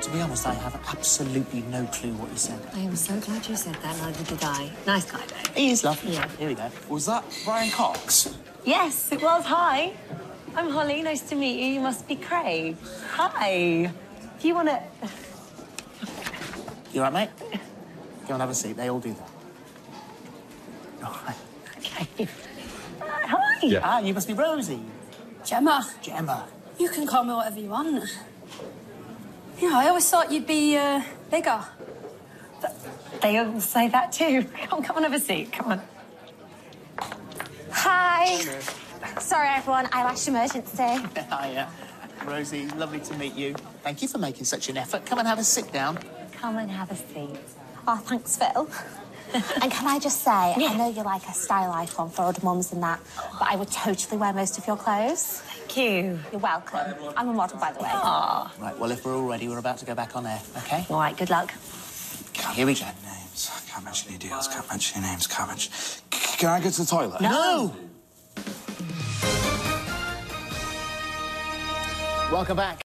To be honest, I have absolutely no clue what you said. I am so glad you said that, neither did I. Nice guy, though. He is lovely. Yeah. Here we go. Was that Brian Cox? Yes, it was. Hi. I'm Holly. Nice to meet you. You must be Craig. Hi. Do you want to... You all right, mate? Go and have a seat. They all do that. All right. Okay. Uh, hi. Yeah. Ah, you must be Rosie. Gemma, Gemma. you can call me whatever you want. Yeah, I always thought you'd be uh, bigger. They all say that too. Come on, come on, have a seat. Come on. Hi. Sorry, everyone. Eyelash emergency. Hiya. Rosie, lovely to meet you. Thank you for making such an effort. Come and have a sit down. Come and have a seat. Oh, thanks, Phil. and can I just say, I know you're like a style icon for older mums and that, but I would totally wear most of your clothes. Thank you. You're welcome. I'm a model, by the way. Aw. Right, well, if we're all ready, we're about to go back on air, okay? All right, good luck. Here we go. Names. I Can't mention your deals. Can't mention your names. Can't mention. C- can I go to the toilet? No! Welcome back.